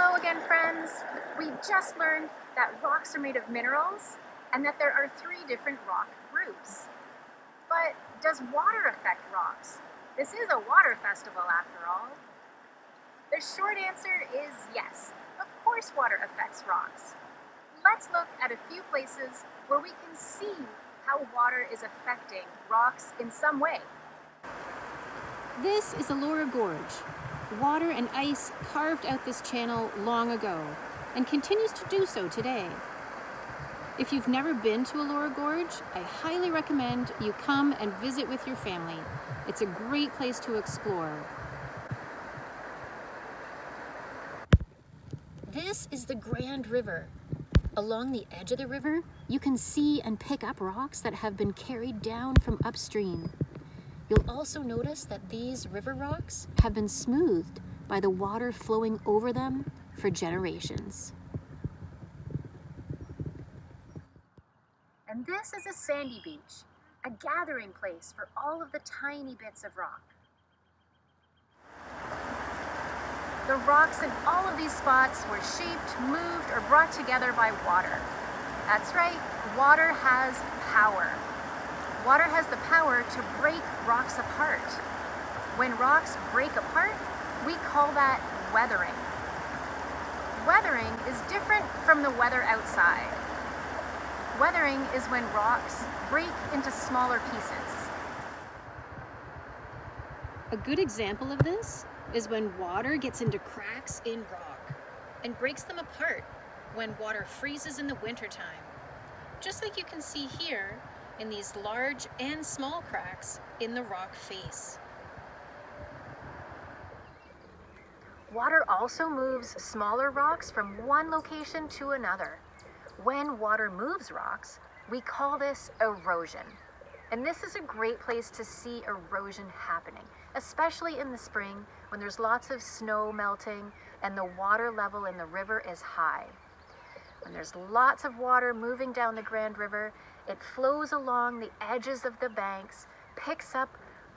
Hello again, friends. We just learned that rocks are made of minerals and that there are three different rock groups. But does water affect rocks? This is a water festival after all. The short answer is yes. Of course water affects rocks. Let's look at a few places where we can see how water is affecting rocks in some way. This is Elora Gorge. Water and ice carved out this channel long ago and continues to do so today. If you've never been to Elora Gorge, I highly recommend you come and visit with your family. It's a great place to explore. This is the Grand River. Along the edge of the river, you can see and pick up rocks that have been carried down from upstream. You'll also notice that these river rocks have been smoothed by the water flowing over them for generations. And this is a sandy beach, a gathering place for all of the tiny bits of rock. The rocks in all of these spots were shaped, moved, or brought together by water. That's right, water has power. Water has the power to break rocks apart. When rocks break apart, we call that weathering. Weathering is different from the weather outside. Weathering is when rocks break into smaller pieces. A good example of this is when water gets into cracks in rock and breaks them apart when water freezes in the wintertime. Just like you can see here in these large and small cracks in the rock face. Water also moves smaller rocks from one location to another. When water moves rocks, we call this erosion. And this is a great place to see erosion happening, especially in the spring when there's lots of snow melting and the water level in the river is high. When there's lots of water moving down the Grand River, it flows along the edges of the banks, picks up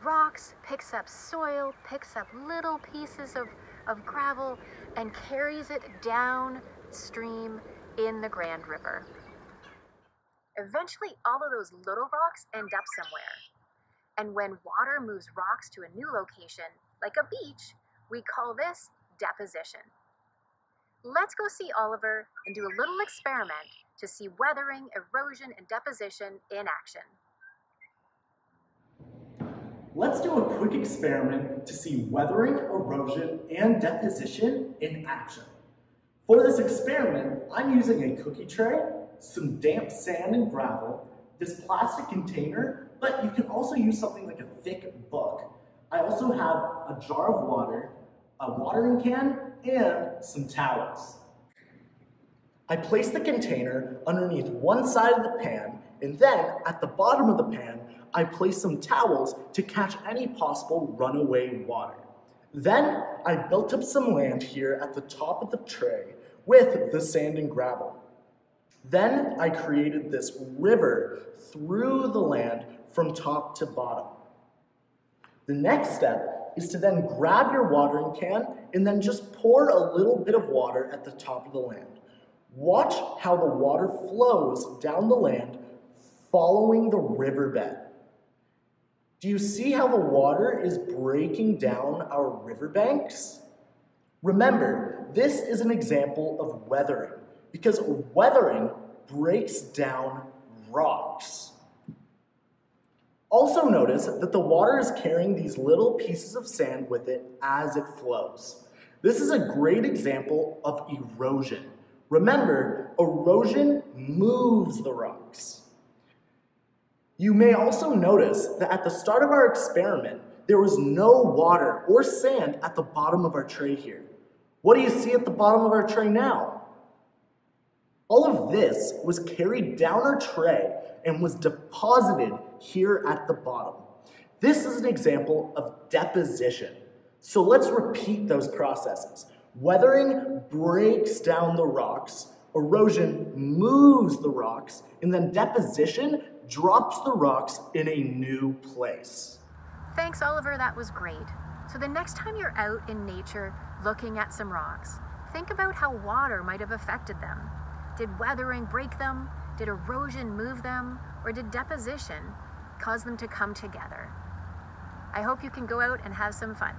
rocks, picks up soil, picks up little pieces of, of gravel, and carries it downstream in the Grand River. Eventually, all of those little rocks end up somewhere. And when water moves rocks to a new location, like a beach, we call this deposition. Let's go see Oliver and do a little experiment to see weathering, erosion, and deposition in action. Let's do a quick experiment to see weathering, erosion, and deposition in action. For this experiment, I'm using a cookie tray, some damp sand and gravel, this plastic container, but you can also use something like a thick book. I also have a jar of water, a watering can, and some towels. I place the container underneath one side of the pan, and then at the bottom of the pan, I place some towels to catch any possible runaway water. Then I built up some land here at the top of the tray with the sand and gravel. Then I created this river through the land from top to bottom. The next step is to then grab your watering can and then just pour a little bit of water at the top of the land. Watch how the water flows down the land following the riverbed. Do you see how the water is breaking down our riverbanks? Remember, this is an example of weathering because weathering breaks down rocks. Also notice that the water is carrying these little pieces of sand with it as it flows. This is a great example of erosion. Remember, erosion moves the rocks. You may also notice that at the start of our experiment, there was no water or sand at the bottom of our tray here. What do you see at the bottom of our tray now? All of this was carried down our tray and was deposited here at the bottom. This is an example of deposition. So let's repeat those processes. Weathering breaks down the rocks, erosion moves the rocks, and then deposition drops the rocks in a new place. Thanks, Oliver, that was great. So the next time you're out in nature looking at some rocks, think about how water might have affected them. Did weathering break them? Did erosion move them? Or did deposition cause them to come together? I hope you can go out and have some fun.